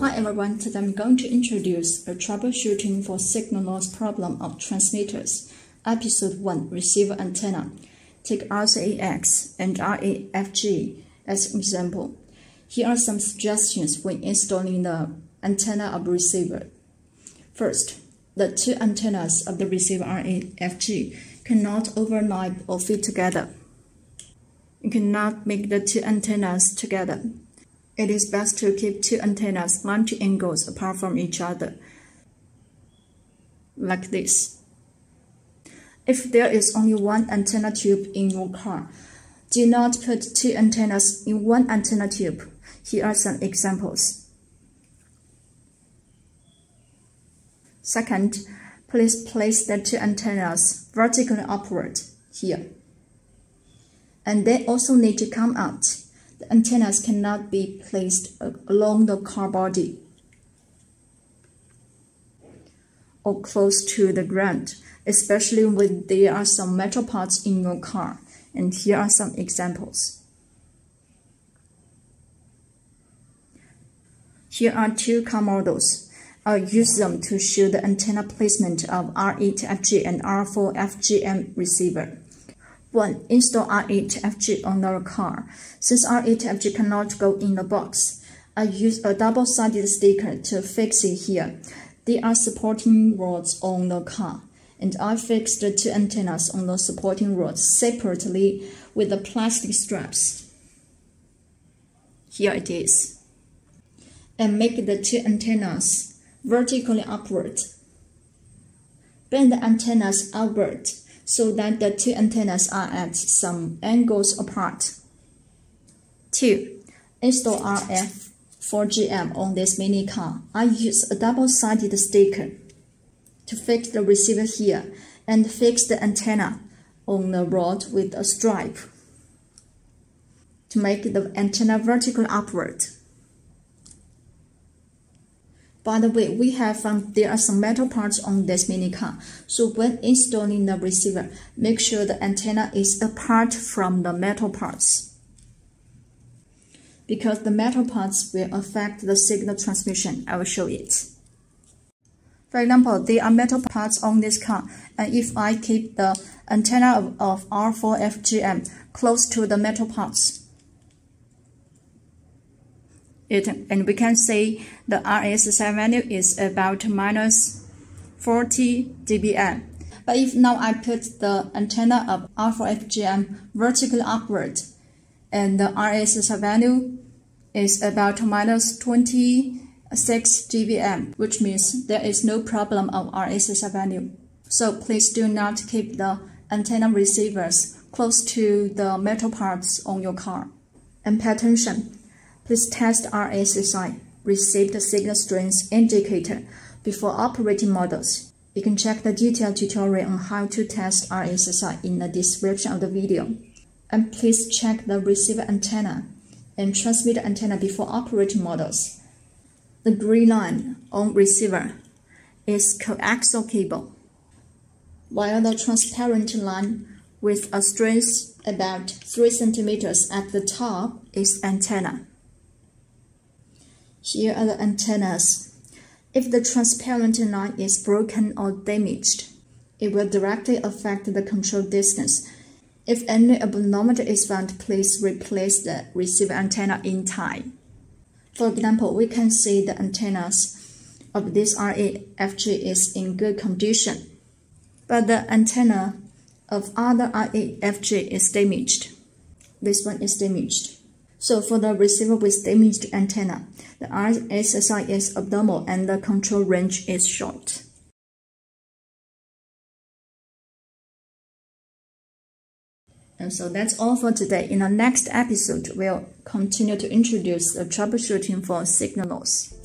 Hi everyone, today I'm going to introduce a troubleshooting for signal loss problem of transmitters. Episode 1 Receiver Antenna. Take RC8X and R8FG as example. Here are some suggestions when installing the antenna of receiver. First, the two antennas of the receiver R8FG cannot overlap or fit together. You cannot make the two antennas together. It is best to keep two antennas 90 angles apart from each other, like this. If there is only one antenna tube in your car, do not put two antennas in one antenna tube. Here are some examples. Second, please place the two antennas vertically upward here. And they also need to come out antennas cannot be placed along the car body or close to the ground, especially when there are some metal parts in your car. And here are some examples. Here are two car models. I'll use them to show the antenna placement of R8FG and R4FGM receiver. 1. Install R8FG on our car. Since R8FG cannot go in the box, I use a double-sided sticker to fix it here. There are supporting rods on the car, and I fixed the two antennas on the supporting rods separately with the plastic straps. Here it is. And make the two antennas vertically upward. Bend the antennas outward so that the two antennas are at some angles apart. 2. Install RF 4GM on this mini car. I use a double-sided sticker to fix the receiver here and fix the antenna on the rod with a stripe to make the antenna vertical upward. By the way, we have found there are some metal parts on this mini car. So when installing the receiver, make sure the antenna is apart from the metal parts. Because the metal parts will affect the signal transmission. I will show it. For example, there are metal parts on this car, and if I keep the antenna of, of R4FGM close to the metal parts, it and we can see the RSSI value is about minus 40 dBm. But if now I put the antenna of R4FGM vertically upward, and the RSSI value is about minus 26 dBm, which means there is no problem of RSSI value. So please do not keep the antenna receivers close to the metal parts on your car. And pay attention, Please test RSSI, received signal strength indicator, before operating models. You can check the detailed tutorial on how to test RSSI in the description of the video. And please check the receiver antenna and transmitter antenna before operating models. The green line on receiver is coaxial cable, while the transparent line with a strength about 3 centimeters at the top is antenna. Here are the antennas. If the transparent line is broken or damaged, it will directly affect the control distance. If any abnormality is found, please replace the receiver antenna in time. For example, we can see the antennas of this R8FG is in good condition, but the antenna of other R8FG is damaged. This one is damaged. So for the receiver with damaged antenna, the RSSI is abnormal and the control range is short. And so that's all for today. In the next episode, we'll continue to introduce the troubleshooting for signal loss.